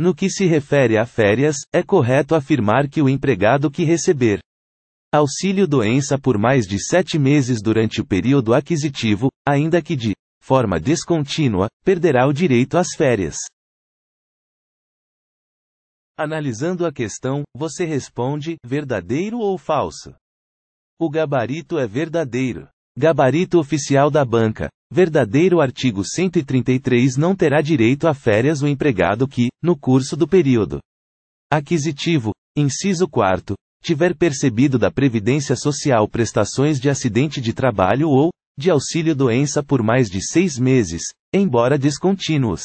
No que se refere a férias, é correto afirmar que o empregado que receber auxílio doença por mais de sete meses durante o período aquisitivo, ainda que de forma descontínua, perderá o direito às férias. Analisando a questão, você responde verdadeiro ou falso? O gabarito é verdadeiro. Gabarito oficial da banca. Verdadeiro artigo 133 não terá direito a férias o empregado que, no curso do período aquisitivo, inciso 4, tiver percebido da Previdência Social prestações de acidente de trabalho ou, de auxílio doença por mais de seis meses, embora descontínuos.